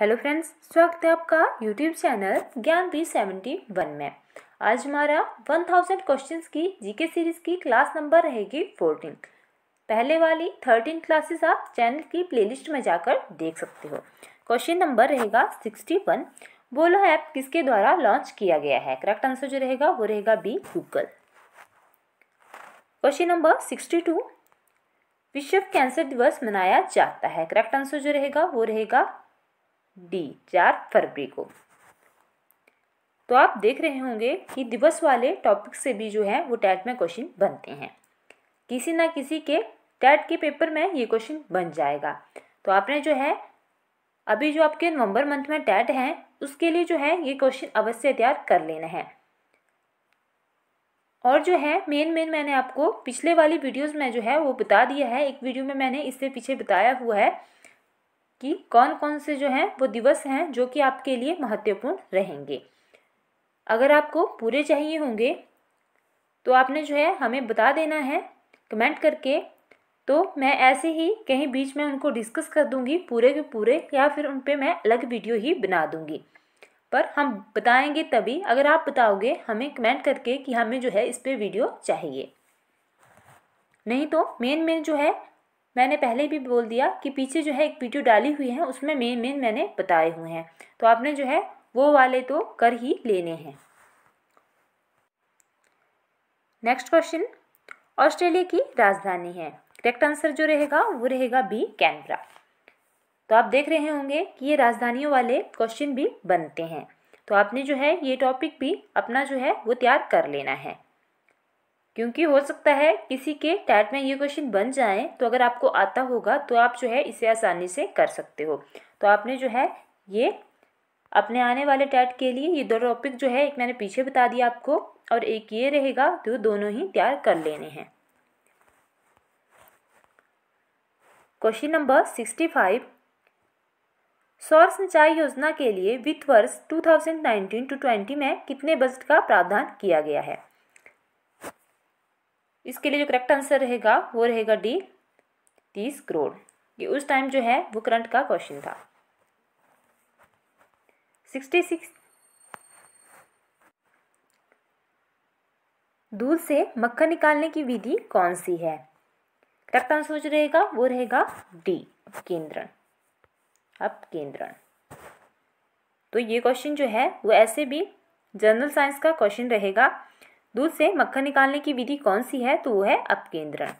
Hello friends स्वागत है आपका YouTube channel Gyan B seventy one में। आज हमारा वन थाउज़ेंड क्वेश्चन की जीके सीरीज़ की क्लास नंबर रहेगी फोर्टीन पहले वाली थर्टीन क्लासेस आप चैनल की प्लेलिस्ट में जाकर देख सकते हो। क्वेश्चन नंबर रहेगा सिक्सटी वन बोलो ऐप किसके द्वारा लॉन्च किया गया है? करेक्ट आंसर जो रहेगा वो रहेगा B Google question number sixty two विश्व कैंसर दिवस मनाया जाता है। करेक्ट आंसर जो रहेगा वो रहेगा डी, चार फरवरी को। तो आप देख रहे होंगे कि दिवस वाले टॉपिक से भी जो है, वो टैट में क्वेश्चन बनते हैं। किसी ना किसी के टैट के पेपर में ये क्वेश्चन बन जाएगा। तो आपने जो है, अभी जो आपके नवंबर मंथ में टैट हैं, उसके लिए जो है, ये क्वेश्चन अवश्य तैयार कर लेना है। और जो है मेन मेन मैंने आपको पिछले वाली वीडियोस में जो है, वो बता दिया है। एक वीडियो में मैंने इससे पीछे बताया हुआ है कि कौन कौन से जो हैं, वो दिवस हैं, जो कि आपके लिए महत्वपूर्ण रहेंगे। अगर आपको पूरे चाहिए होंगे तो आपने जो है, हमें बता देना है, कमेंट करके। तो मैं ऐसे ही कहीं बीच में उनको डिस्कस कर दूँगी, पूरे के पूरे, या फिर उन पर मैं अलग वीडियो ही बना दूँगी। पर हम बताएँगे तभी, अगर आप बताओगे, हमें कमेंट करके कि हमें जो है, इस पर वीडियो चाहिए। नहीं तो मेन मेन जो है मैंने पहले भी बोल दिया कि पीछे जो है एक वीडियो डाली हुई है, उसमें मेन मेन मैंने बताए हुए हैं। तो आपने जो है वो वाले तो कर ही लेने हैं। नेक्स्ट क्वेश्चन ऑस्ट्रेलिया की राजधानी है। करेक्ट आंसर जो रहेगा, वो रहेगा बी कैनबरा तो आप देख रहे होंगे कि ये राजधानियों वाले क्वेश्चन भी बनते हैं। तो आपने जो है ये टॉपिक भी अपना जो है वो तैयार कर लेना है। क्योंकि हो सकता है किसी के टैट में ये क्वेश्चन बन जाए तो अगर आपको आता होगा तो आप जो है इसे आसानी से कर सकते हो। तो आपने जो है ये अपने आने वाले टैट के लिए ये दो टॉपिक जो है एक मैंने पीछे बता दिया आपको, और एक ये रहेगा तो दोनों ही तैयार कर लेने हैं। Question number sixty five. सौर सिंचाई योजना के लिए वित्त वर्ष 2019 टू 20 में कितने बजट का प्रावधान किया गया है? इसके लिए जो करेक्ट आंसर रहेगा, वो रहेगा डी तीस करोड़ ये उस टाइम जो है, वो करंट का क्वेश्चन था. सिक्सटी सिक्स दूध से मक्खन निकालने की विधि कौन सी है? करेक्ट आंसर जो रहेगा, वो रहेगा डी केंद्रण. अब केंद्रण. तो ये क्वेश्चन जो है, वो ऐसे भी जनरल साइंस का क्वेश्चन रहेगा दूध से मक्खन निकालने की विधि कौन सी है? तो वो है अपकेंद्रण।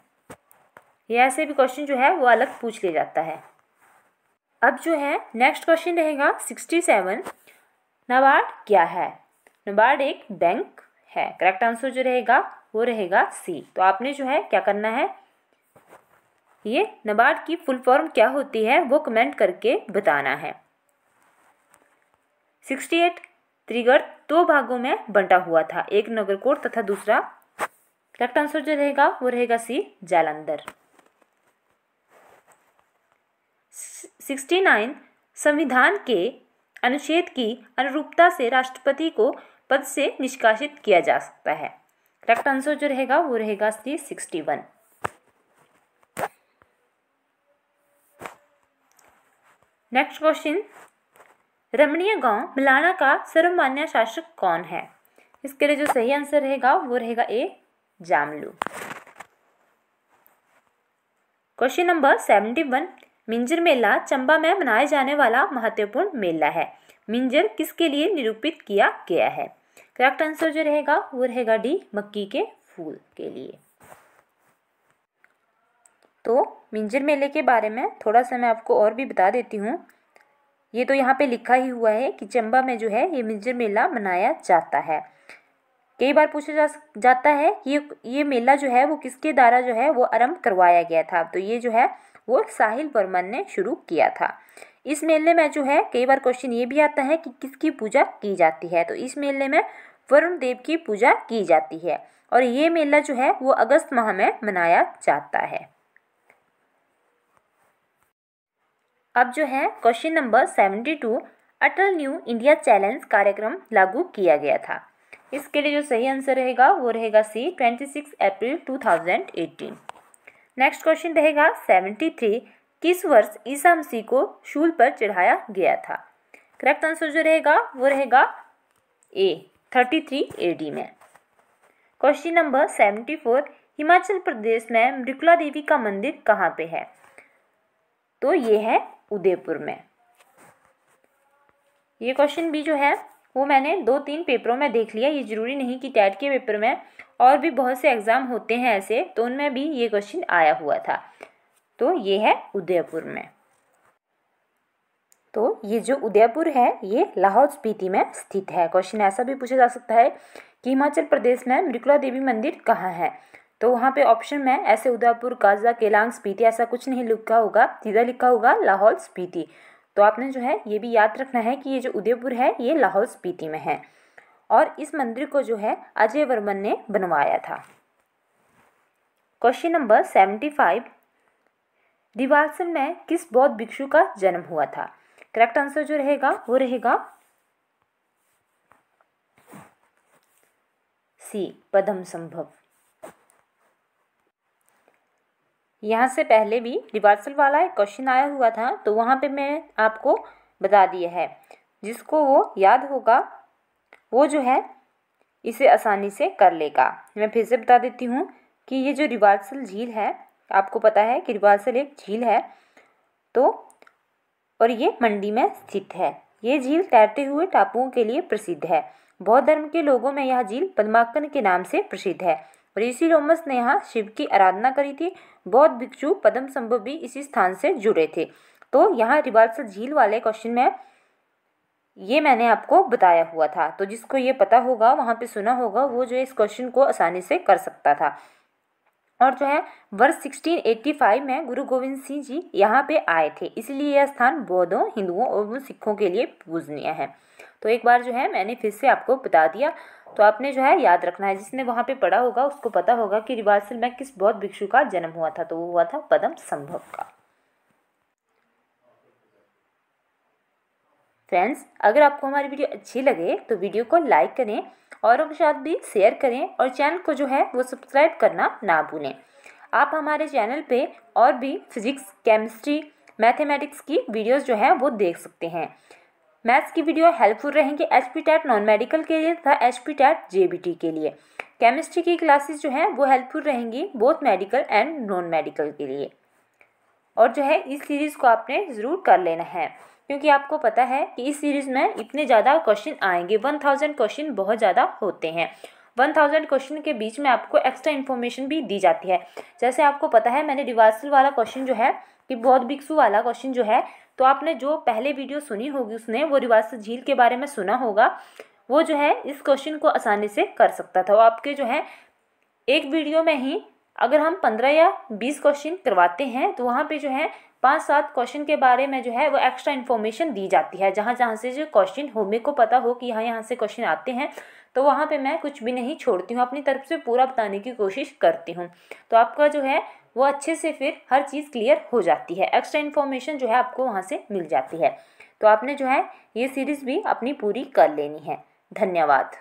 ये ऐसे भी क्वेश्चन जो है, वो अलग पूछ लिया जाता है। अब जो है नेक्स्ट क्वेश्चन रहेगा सिक्सटी सेवन नबार्ड क्या है? नबार्ड एक बैंक है। करेक्ट आंसर जो रहेगा, वो रहेगा सी तो आपने जो है, क्या करना है? ये नबार्ड की फुल फॉर्म क्या होती है, वो कमेंट करके बताना है। सिक्सटी एट त्रिगढ़ दो भागों में बंटा हुआ था, एक नगरकोट तथा दूसरा करेक्ट आंसर जो रहेगा, वो रहेगा सी जालंधर। सिक्सटी नाइन संविधान के अनुच्छेद की अनुरूपता से राष्ट्रपति को पद से निष्कासित किया जा सकता है। करेक्ट आंसर जो रहेगा, वो रहेगा C sixty one. Next question. रमणीय गाँव मिलाना का सर्वमान्य शासक कौन है? इसके लिए जो सही आंसर रहेगा, वो रहेगा A Jamlu. Question number seventy one Minjar मेला चंबा में मनाया जाने वाला महत्वपूर्ण मेला है। मिंजर किसके लिए निरूपित किया गया है? करेक्ट आंसर जो रहेगा, वो रहेगा डी मक्की के फूल के लिए। तो मिंजर मेले के बारे में थोड़ा सा मैं आपको और भी बता देती हूँ। ये तो यहाँ पे लिखा ही हुआ है कि चंबा में जो है ये मिंजर मेला मनाया जाता है। कई बार पूछा जा जाता है ये ये मेला जो है वो किसके द्वारा जो है वो आरंभ करवाया गया था? तो ये जो है वो साहिल वर्मन ने शुरू किया था। इस मेले में जो है कई बार क्वेश्चन ये भी आता है कि किसकी पूजा की जाती है? तो इस मेले में वरुण देव की पूजा की जाती है और ये मेला जो है वो अगस्त माह में मनाया जाता है। अब जो है question number seventy two Atal new India challenge कार्यक्रम लागू किया गया था। इसके लिए जो सही आंसर रहेगा, वो रहेगा C twenty six April two thousand eighteen next question रहेगा सेवेंटी थ्री किस वर्ष ईसा मसीह को शूल पर चढ़ाया गया था? करेक्ट आंसर जो रहेगा, वो रहेगा A thirty three A D में। Question number seventy four Himachal Pradesh में मृकुला देवी का मंदिर कहाँ पे है? तो ये है उदयपुर में। ये क्वेश्चन भी जो है, वो मैंने दो तीन पेपरों में देख लिया। ये ज़रूरी नहीं कि टैट के पेपर में और भी बहुत से एग्ज़ाम होते हैं ऐसे तो उनमें भी ये क्वेश्चन आया हुआ था। तो ये है उदयपुर में। तो ये जो उदयपुर है, ये लाहौल स्पीति में स्थित है। क्वेश्चन ऐसा भी पूछा जा सकता है कि हिमाचल प्रदेश में मृकुला देवी मंदिर कहाँ है? तो वहाँ पे ऑप्शन में ऐसे उदयपुर काजा केलांग, स्पीति ऐसा कुछ नहीं लिखा होगा। सीधा लिखा होगा लाहौल, स्पीति। तो आपने जो है ये भी याद रखना है कि ये जो उदयपुर है, ये लाहौल, स्पीति में है। और इस मंदिर को जो है अजय वर्मन ने बनवाया था। Question number seventy five. दिवालसन में किस बौद्ध भिक्षु का जन्म हुआ था? करेक्ट आंसर जो रहेगा, वो रहेगा सी पदम संभव यहाँ से पहले भी रिवर्सल वाला एक क्वेश्चन आया हुआ था तो वहाँ पे मैं आपको बता दिया है। जिसको वो याद होगा, वो जो है, इसे आसानी से कर लेगा। मैं फिर से बता देती हूँ कि ये जो रिवार्सल झील है, आपको पता है कि रिवार्सल एक झील है तो और ये मंडी में स्थित है। ये झील तैरते हुए टापुओं के लिए प्रसिद्ध है। बौद्ध धर्म के लोगों में यह झील पद्माकन के नाम से प्रसिद्ध है। ऋषि रोमस ने यहाँ शिव की आराधना करी थी। बौद्ध भिक्षु पद्म संभव भी इसी स्थान से जुड़े थे। तो यहाँ रिवार्सल झील वाले क्वेश्चन में ये मैंने आपको बताया हुआ था। तो जिसको ये पता होगा, वहाँ पे सुना होगा, वो जो इस क्वेश्चन को आसानी से कर सकता था। और जो है, वर्ष 1685 में गुरु गोविंद सिंह जी यहाँ पे आए थे। इसलिए यह स्थान बौद्धों, हिंदुओं और सिखों के लिए पूजनीय है। तो एक बार जो है, मैंने फिर से आपको बता दिया। तो आपने जो है याद रखना है, जिसने वहाँ पे पढ़ा होगा, उसको पता होगा कि रिवासिल में किस बौद्ध भिक्षु का जन्म हुआ था तो वो हुआ था पदम संभव का। फ्रेंड्स अगर आपको हमारी वीडियो अच्छी लगे तो वीडियो को लाइक करें औरों के साथ भी शेयर करें और चैनल को जो है वो सब्सक्राइब करना ना भूलें। आप हमारे चैनल पे और भी फिजिक्स केमिस्ट्री मैथमेटिक्स की वीडियोस जो है वो देख सकते हैं। मैथ्स की वीडियो हेल्पफुल रहेंगे H P TET non medical के लिए तथा H P TET J B T के लिए। केमिस्ट्री की क्लासेस जो हैं, वो हेल्पफुल रहेंगी both medical and non medical के लिए। और जो है, इस सीरीज़ को आपने ज़रूर कर लेना है, क्योंकि आपको पता है कि इस सीरीज़ में इतने ज़्यादा क्वेश्चन आएँगे। वन थाउज़ेंड क्वेश्चन बहुत ज़्यादा होते हैं। वन थाउज़ेंड क्वेश्चन के बीच में आपको एक्स्ट्रा इन्फॉर्मेशन भी दी जाती है। जैसे आपको पता है, मैंने रिवर्सल वाला क्वेश्चन जो है, कि बहुत बिक्सू वाला क्वेश्चन जो है तो आपने जो पहले वीडियो सुनी होगी उसने, वो रिवास झील के बारे में सुना होगा, वो जो है इस क्वेश्चन को आसानी से कर सकता था। वो आपके जो है, एक वीडियो में ही अगर हम पंद्रह या बीस क्वेश्चन करवाते हैं तो वहाँ पे जो है पाँच सात क्वेश्चन के बारे में जो है वो एक्स्ट्रा इन्फॉर्मेशन दी जाती है। जहाँ जहाँ से जो क्वेश्चन हो मेरे को पता हो कि यहाँ यहाँ से क्वेश्चन आते हैं तो वहाँ पे मैं कुछ भी नहीं छोड़ती हूँ, अपनी तरफ़ से पूरा बताने की कोशिश करती हूँ। तो आपका जो है वो अच्छे से फिर हर चीज़ क्लियर हो जाती है। एक्स्ट्रा इन्फॉर्मेशन जो है आपको वहाँ से मिल जाती है। तो आपने जो है ये सीरीज़ भी अपनी पूरी कर लेनी है। धन्यवाद।